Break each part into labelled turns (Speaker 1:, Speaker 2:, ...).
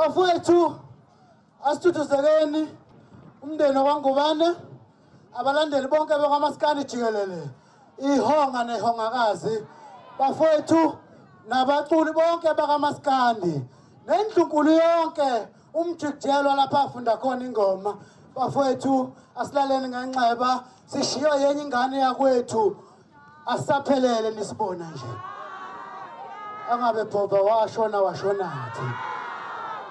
Speaker 1: bafowethu asithuthuzekeni umndeni wakwangubane abalandeli bonke bekwamasikandi jikelele ihonga nehongakazi. Bafowethu nabaculi bonke bakamasikandi nendlunkulu yonke umjikijelwa lapha afunda khona ingoma. Bafowethu asilaleni ngenxeba sishiyo yenye ingane yakwethu asisaphelele nisibona nje. Angabe bhoba washona washonaphi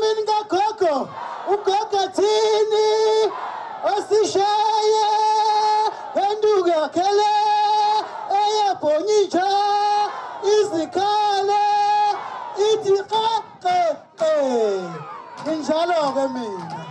Speaker 1: Mimi ngagogo ugogo thini osishaye enduka khele eyabhonyitsha izikhale ithi e injalo ke mina.